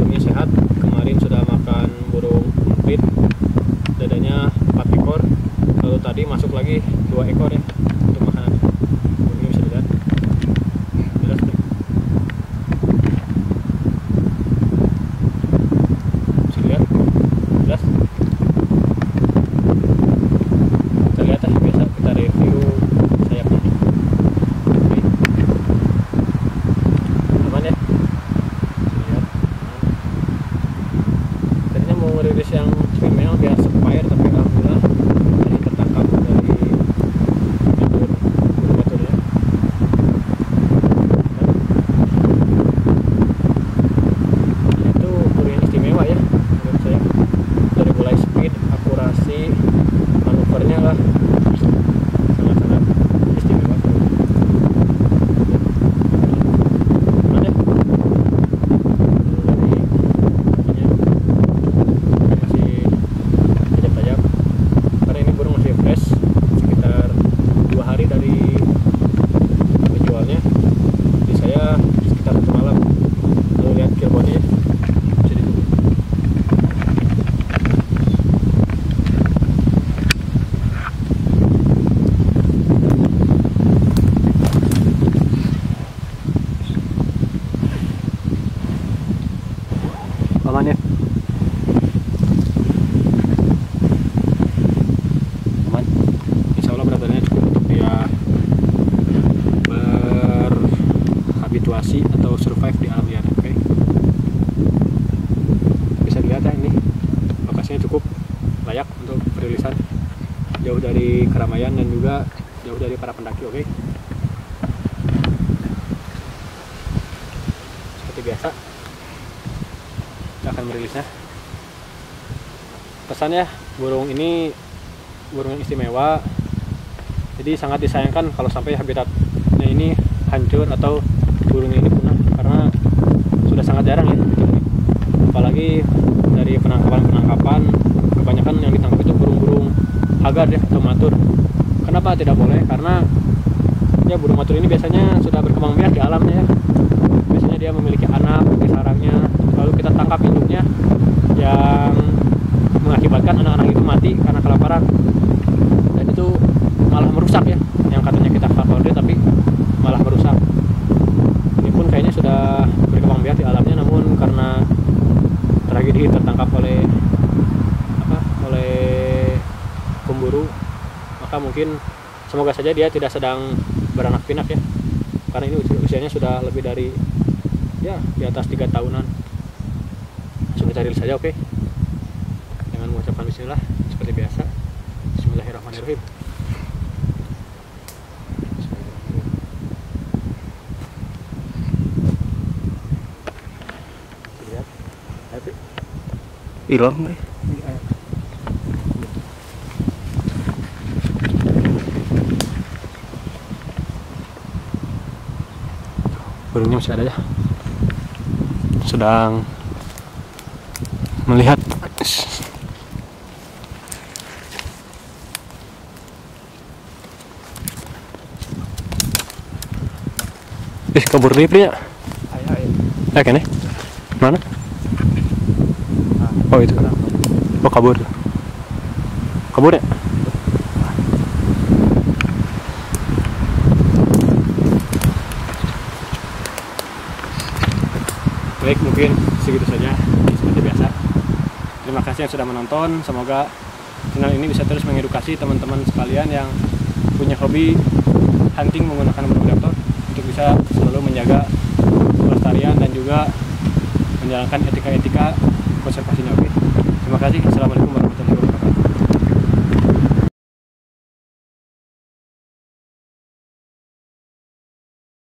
Burungnya sehat kemarin sudah makan burung empit dadanya 4 ekor lalu tadi masuk lagi 2 ekor ya untuk makanan burungnya bisa dilihat jelas tuh bisa dilihat jelas kita lihat ya biasa kita review sayapnya Oke. aman ya Bisa lihat aman. tadinya mau ngerilis yang female biar supplier tapi alhamdulillah masih tertangkap dari batur burung baturnya Nah, itu burung yang istimewa ya menurut saya dari mulai speed akurasi manuvernya lah sangat-sangat istimewa Aman ya? dari kakinya masih tajam-tajam karena ini burung masih fresh sekitar dua hari dari penjualnya jadi saya sekitar satu malam lalu lihat killbone nya bisa ditunggu aman ya aman. Insya Allah berat badannya cukup untuk dia berhabituasi atau survive di alam liar oke? Bisa dilihat ya ini lokasinya cukup layak untuk perilisan. Jauh dari keramaian dan juga jauh dari para pendaki oke? Seperti biasa akan merilisnya. Pesannya burung ini burung yang istimewa. Jadi sangat disayangkan kalau sampai habitatnya ini hancur atau burung ini punah karena sudah sangat jarang ya. Apalagi dari penangkapan-penangkapan kebanyakan yang ditangkap itu burung-burung hagar ya atau matur. Kenapa tidak boleh? Karena ya burung matur ini biasanya sudah berkembang biak di alamnya ya dia memiliki anak sarangnya lalu kita tangkap induknya yang mengakibatkan anak-anak itu mati karena kelaparan. Dan itu malah merusak ya yang katanya kita favorit tapi malah merusak. Ini pun kayaknya sudah berkembang biak di alamnya namun karena tragedi tertangkap oleh apa oleh pemburu maka mungkin semoga saja dia tidak sedang beranak pinak ya. Karena ini usi- usianya sudah lebih dari ya di atas tiga tahunan. Langsung kita rilis saja oke? Dengan mengucapkan bismillah seperti biasa. Bismillahirrahmanirrahim. Hilang eh. Ini air. burungnya masih ada ya sedang melihat Ih, kabur nih pria. Ayo, ayo. Ya kene. Mana? Oh itu. Oh kabur. Kabur ya? Baik, mungkin segitu saja seperti biasa. Terima kasih yang sudah menonton. Semoga channel ini bisa terus mengedukasi teman-teman sekalian yang punya hobi hunting menggunakan raptor untuk bisa selalu menjaga kelestarian dan juga menjalankan etika-etika konservasinya. Oke. Terima kasih. Assalamualaikum warahmatullahi wabarakatuh.